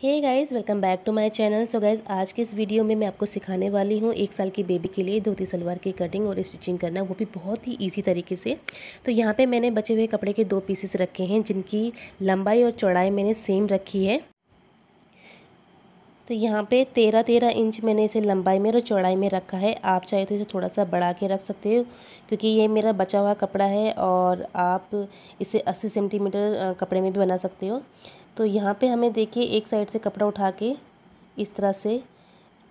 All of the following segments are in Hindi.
Hey guys welcome back to my channel so guys आज के इस वीडियो में मैं आपको सिखाने वाली हूँ एक साल की बेबी के लिए धोती सलवार की कटिंग और स्टिचिंग करना, वो भी बहुत ही इजी तरीके से। तो यहाँ पे मैंने बचे हुए कपड़े के दो पीसेस रखे हैं, जिनकी लंबाई और चौड़ाई मैंने सेम रखी है। तो यहाँ पे तेरह तेरह इंच मैंने इसे लंबाई में और चौड़ाई में रखा है। आप चाहे तो इसे थोड़ा सा बढ़ा के रख सकते हो, क्योंकि ये मेरा बचा हुआ कपड़ा है और आप इसे अस्सी सेंटीमीटर कपड़े में भी बना सकते हो। तो यहाँ पे हमें देखिए एक साइड से कपड़ा उठा के इस तरह से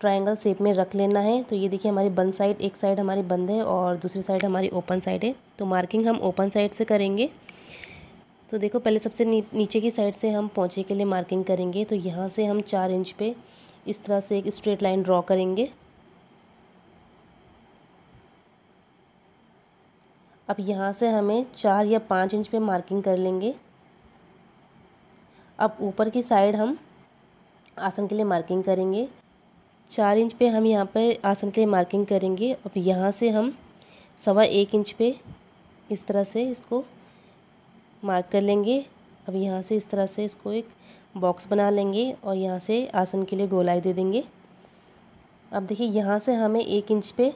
ट्रायंगल शेप में रख लेना है। तो ये देखिए हमारी बंद साइड एक साइड हमारी बंद है और दूसरी साइड हमारी ओपन साइड है। तो मार्किंग हम ओपन साइड से करेंगे। तो देखो पहले सबसे नी, नीचे की साइड से हम पहुँचे के लिए मार्किंग करेंगे। तो यहाँ से हम चार इंच पे इस तरह से एक स्ट्रेट लाइन ड्रॉ करेंगे। अब यहाँ से हमें चार या पाँच इंच पे मार्किंग कर लेंगे। अब ऊपर की साइड हम आसन के लिए मार्किंग करेंगे। चार इंच पे हम यहाँ पर आसन के लिए मार्किंग करेंगे। अब यहाँ से हम सवा एक इंच पे इस तरह से इसको मार्क कर लेंगे। अब यहाँ से इस तरह से इसको एक बॉक्स बना लेंगे और यहाँ से आसन के लिए गोलाई दे देंगे। अब देखिए यहाँ से हमें एक इंच पे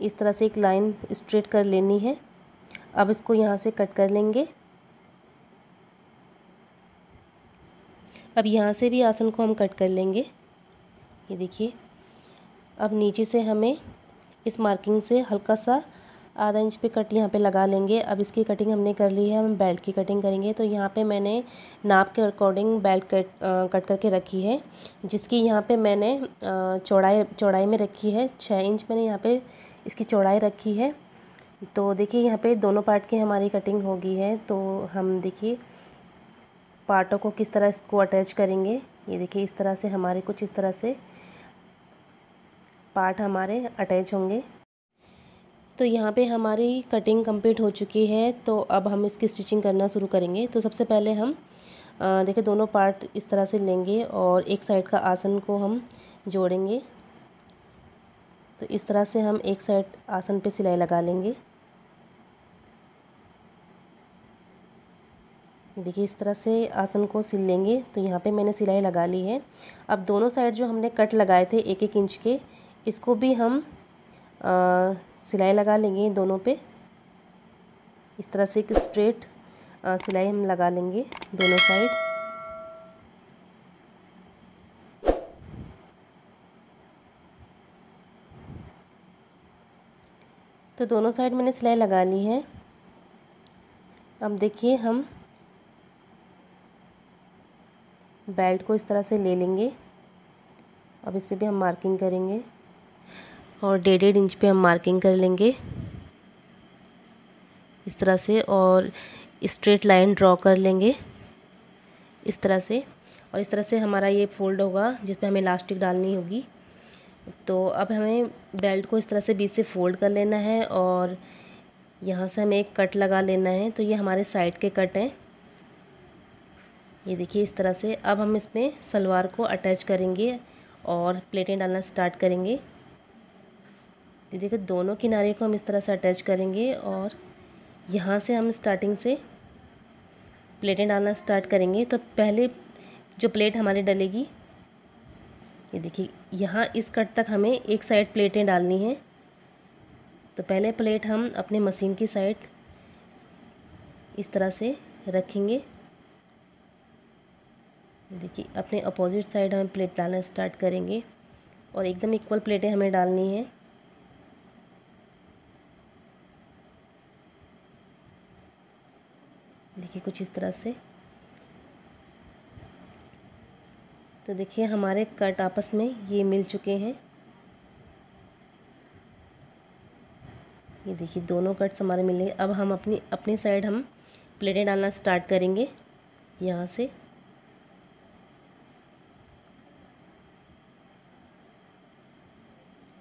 इस तरह से एक लाइन स्ट्रेट कर लेनी है। अब इसको यहाँ से कट कर लेंगे। अब यहाँ से भी आसन को हम कट कर लेंगे। ये देखिए। अब नीचे से हमें इस मार्किंग से हल्का सा आधा इंच पे कट यहाँ पे लगा लेंगे। अब इसकी कटिंग हमने कर ली है, हम बेल्ट की कटिंग करेंगे। तो यहाँ पे मैंने नाप के अकॉर्डिंग बेल्ट कट कट करके रखी है, जिसकी यहाँ पे मैंने चौड़ाई चौड़ाई में रखी है। छः इंच मैंने यहाँ पे इसकी चौड़ाई रखी है। तो देखिए, यहाँ पे दोनों पार्ट की हमारी कटिंग होगी है। तो हम देखिए पार्टों को किस तरह इसको अटैच करेंगे? ये देखिए, इस तरह से हमारे कुछ इस तरह से पार्ट हमारे अटैच होंगे। तो यहाँ पे हमारी कटिंग कंप्लीट हो चुकी है तो अब हम इसकी स्टिचिंग करना शुरू करेंगे। तो सबसे पहले हम देखिए, दोनों पार्ट इस तरह से लेंगे और एक साइड का आसन को हम जोड़ेंगे। तो इस तरह से हम एक साइड आसन पे सिलाई लगा लेंगे। देखिए इस तरह से आसन को सिल लेंगे। तो यहाँ पे मैंने सिलाई लगा ली है। अब दोनों साइड जो हमने कट लगाए थे एक एक इंच के इसको भी हम आ, सिलाई लगा लेंगे दोनों पे। इस तरह से एक स्ट्रेट सिलाई हम लगा लेंगे दोनों साइड। तो दोनों साइड मैंने सिलाई लगा ली है। अब देखिए हम बेल्ट को इस तरह से ले लेंगे। अब इस पर भी हम मार्किंग करेंगे और डेढ़ डेढ़ इंच पे हम मार्किंग कर लेंगे। इस तरह से और स्ट्रेट लाइन ड्रॉ कर लेंगे। इस तरह से और इस तरह से हमारा ये फोल्ड होगा जिसमें हमें इलास्टिक डालनी होगी। तो अब हमें बेल्ट को इस तरह से बीच से फोल्ड कर लेना है और यहाँ से हमें एक कट लगा लेना है। तो ये हमारे साइड के कट हैं। ये देखिए इस तरह से। अब हम इसमें सलवार को अटैच करेंगे और प्लेटें डालना स्टार्ट करेंगे। ये देखिए, दोनों किनारे को हम इस तरह से अटैच करेंगे और यहाँ से हम स्टार्टिंग से प्लेटें डालना स्टार्ट करेंगे। तो पहले जो प्लेट हमारी डलेगी, ये देखिए, यहाँ इस कट तक हमें एक साइड प्लेटें डालनी हैं। तो पहले प्लेट हम अपने मशीन की साइड इस तरह से रखेंगे। देखिए, अपने अपोजिट साइड हमें प्लेट डालना स्टार्ट करेंगे और एकदम इक्वल प्लेटें हमें डालनी है। देखिए, कुछ इस तरह से। तो देखिए, हमारे कट आपस में ये मिल चुके हैं। ये देखिए, दोनों कट्स हमारे मिलेंगे अब हम अपनी अपनी साइड हम प्लेटें डालना स्टार्ट करेंगे यहाँ से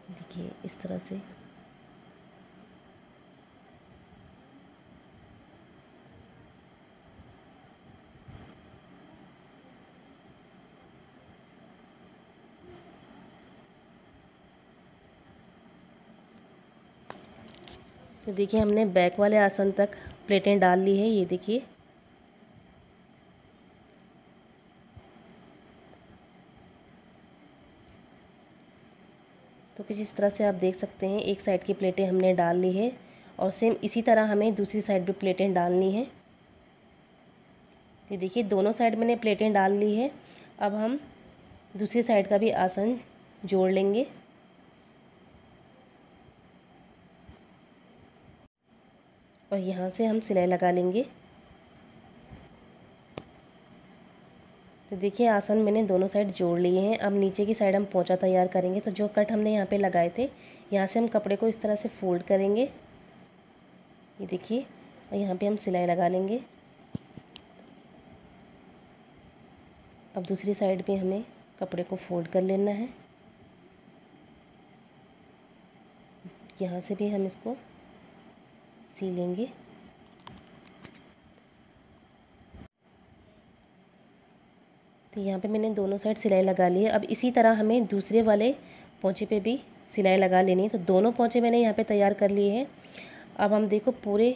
देखिए इस तरह से। तो देखिए हमने बैक वाले आसन तक प्लेटें डाल ली है ये देखिए। तो कुछ इस तरह से आप देख सकते हैं, एक साइड की प्लेटें हमने डाल ली है और सेम इसी तरह हमें दूसरी साइड भी प्लेटें डालनी है। ये देखिए, दोनों साइड मैंने प्लेटें डाल ली है। अब हम दूसरी साइड का भी आसन जोड़ लेंगे। और यहाँ से हम सिलाई लगा लेंगे। तो देखिए, आसन मैंने दोनों साइड जोड़ लिए हैं। अब नीचे की साइड हम पोंचा तैयार करेंगे। तो जो कट हमने यहाँ पे लगाए थे, यहाँ से हम कपड़े को इस तरह से फोल्ड करेंगे। ये देखिए, और यहाँ पे हम सिलाई लगा लेंगे। अब दूसरी साइड पे हमें कपड़े को फोल्ड कर लेना है। यहाँ से भी हम इसको सी लेंगे। तो यहाँ पे मैंने दोनों साइड सिलाई लगा ली है। अब इसी तरह हमें दूसरे वाले पोंचे पे भी सिलाई लगा लेनी है। तो दोनों पोंचे मैंने यहाँ पे तैयार कर लिए हैं। अब हम देखो पूरे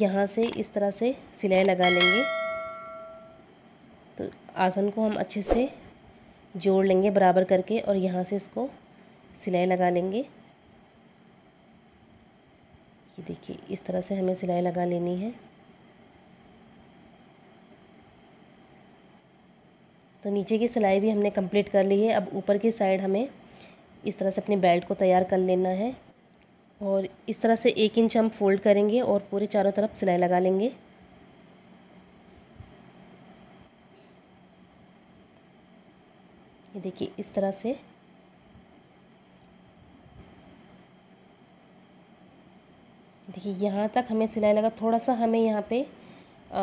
यहाँ से इस तरह से सिलाई लगा लेंगे। तो आसन को हम अच्छे से जोड़ लेंगे बराबर करके और यहाँ से इसको सिलाई लगा लेंगे। ये देखिए, इस तरह से हमें सिलाई लगा लेनी है। तो नीचे की सिलाई भी हमने कंप्लीट कर ली है। अब ऊपर की साइड हमें इस तरह से अपने बेल्ट को तैयार कर लेना है और इस तरह से एक इंच हम फोल्ड करेंगे और पूरे चारों तरफ़ सिलाई लगा लेंगे। ये देखिए इस तरह से। देखिए यहाँ तक हमें सिलाई लगा थोड़ा सा हमें यहाँ पे आ,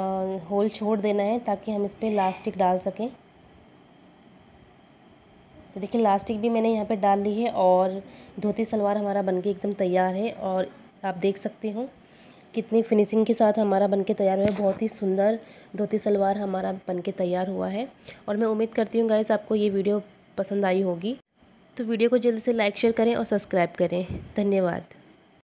होल छोड़ देना है ताकि हम इस पर लास्टिक डाल सकें। तो देखिए लास्टिक भी मैंने यहाँ पे डाल ली है और धोती सलवार हमारा बनके एकदम तैयार है और आप देख सकते हो कितनी फिनिशिंग के साथ हमारा बनके तैयार हुआ है। बहुत ही सुंदर धोती सलवार हमारा बनके तैयार हुआ है और मैं उम्मीद करती हूँ गाइस आपको ये वीडियो पसंद आई होगी। तो वीडियो को जल्दी से लाइक शेयर करें और सब्सक्राइब करें। धन्यवाद।